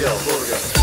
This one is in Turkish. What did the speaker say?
Maria